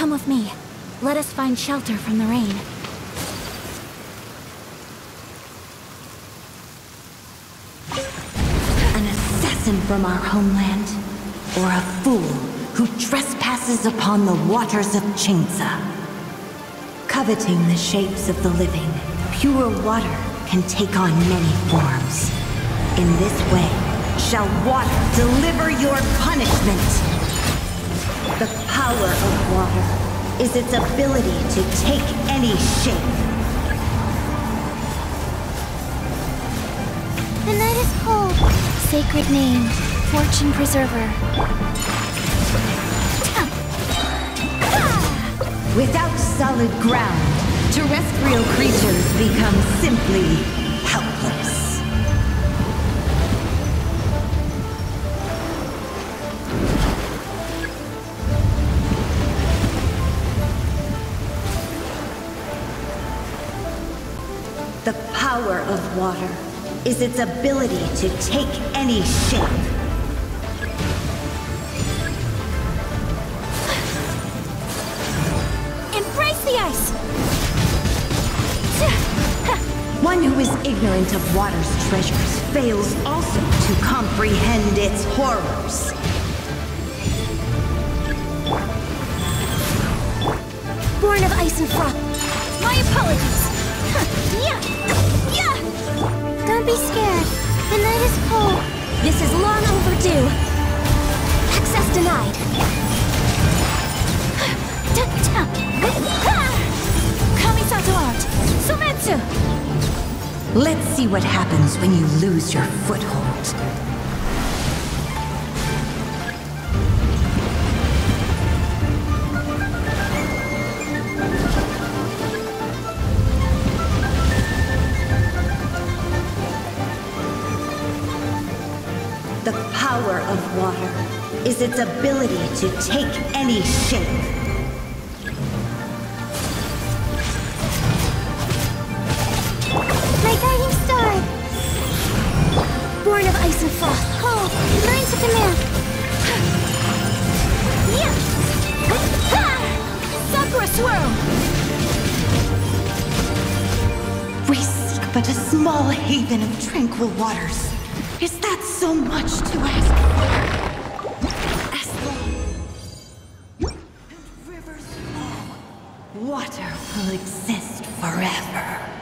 Come with me. Let us find shelter from the rain. An assassin from our homeland? Or a fool who trespasses upon the waters of Qingce? Coveting the shapes of the living, pure water can take on many forms. In this way, shall water deliver your punishment. The power of water is its ability to take any shape. The night is cold. Sacred name, Fortune Preserver. Without solid ground, terrestrial creatures become simply helpless. The power of water is its ability to take any shape. Embrace the ice! One who is ignorant of water's treasures fails also to comprehend its horrors. Born of ice and froth. My apologies. Don't be scared. The night is cold. This is long overdue. Access denied. Kamisato art. Soumetsu. Let's see what happens when you lose your foothold. The power of water is its ability to take any shape. My guiding star. Born of ice and frost. Oh, learn to command. Yeah. Sakura swirl. We seek but a small haven of tranquil waters. Is that so much to ask for? Rivers flow, water will exist forever.